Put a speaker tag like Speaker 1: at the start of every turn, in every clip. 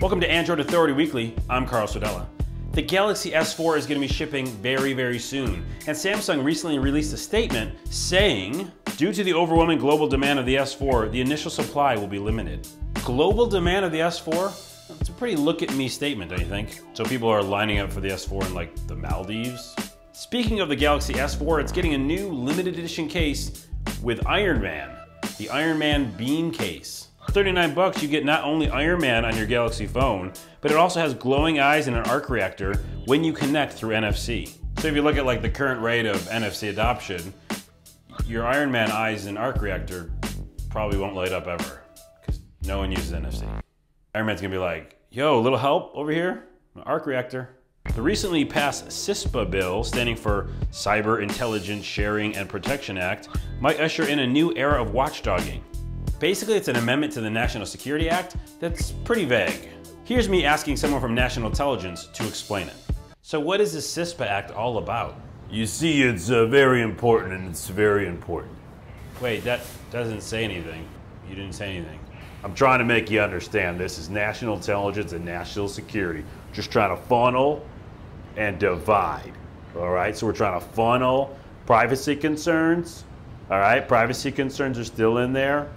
Speaker 1: Welcome to Android Authority Weekly. I'm Carlos Rodela. The Galaxy S4 is going to be shipping very, very soon. And Samsung recently released a statement saying, due to the overwhelming global demand of the S4, the initial supply will be limited. Global demand of the S4? It's a pretty look at me statement, don't you think? So people are lining up for the S4 in like the Maldives. Speaking of the Galaxy S4, it's getting a new limited edition case with Iron Man, the Iron Man Beam case. 39 bucks, you get not only Iron Man on your Galaxy phone, but it also has glowing eyes and an arc reactor when you connect through NFC. So if you look at like the current rate of NFC adoption, your Iron Man eyes and arc reactor probably won't light up ever because no one uses NFC. Iron Man's gonna be like, yo, a little help over here? my Arc reactor. The recently passed CISPA bill, standing for Cyber Intelligence Sharing and Protection Act, might usher in a new era of watchdogging. Basically, it's an amendment to the National Security Act that's pretty vague. Here's me asking someone from National Intelligence to explain it. So what is the CISPA Act all about?
Speaker 2: You see, it's uh, very important and it's very important.
Speaker 1: Wait, that doesn't say anything. You didn't say anything.
Speaker 2: I'm trying to make you understand this is national intelligence and national security. Just trying to funnel and divide. All right, so we're trying to funnel privacy concerns. All right, privacy concerns are still in there.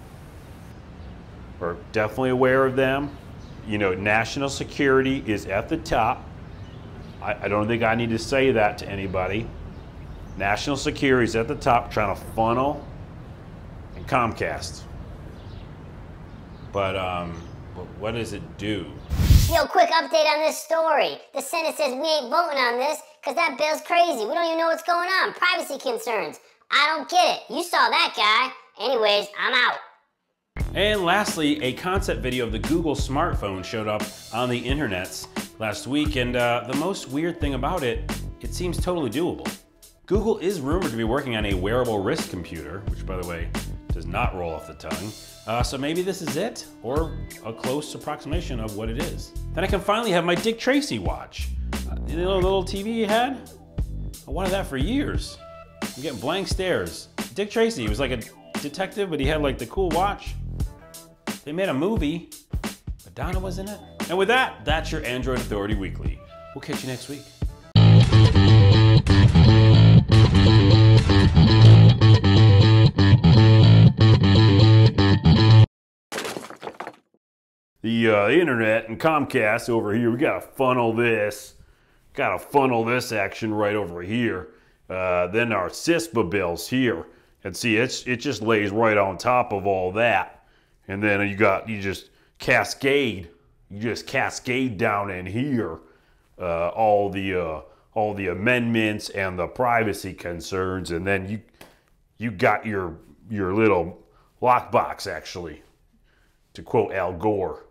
Speaker 2: We're definitely aware of them. You know, national security is at the top. I, I don't think I need to say that to anybody. National security is at the top, trying to funnel and Comcast.
Speaker 1: But um, what does it do?
Speaker 3: Yo, quick update on this story. The Senate says we ain't voting on this because that bill's crazy. We don't even know what's going on. Privacy concerns. I don't get it. You saw that guy. Anyways, I'm out.
Speaker 1: And lastly, a concept video of the Google smartphone showed up on the internets last week, and uh, the most weird thing about it, it seems totally doable. Google is rumored to be working on a wearable wrist computer, which by the way, does not roll off the tongue. Uh, so maybe this is it, or a close approximation of what it is. Then I can finally have my Dick Tracy watch. Uh, the little, TV you had? I wanted that for years. I'm getting blank stares. Dick Tracy, was like a detective, but he had like the cool watch. They made a movie. Madonna was in it. And with that, that's your Android Authority Weekly. We'll catch you next week.
Speaker 2: The uh, internet and Comcast over here, we gotta funnel this. Gotta funnel this action right over here. Uh, then our CISPA bills here. And see, it's, it just lays right on top of all that. And then you got, you just cascade, you just cascade down in here uh, all the uh, all the amendments and the privacy concerns, and then you you got your your little lockbox actually, to quote Al Gore.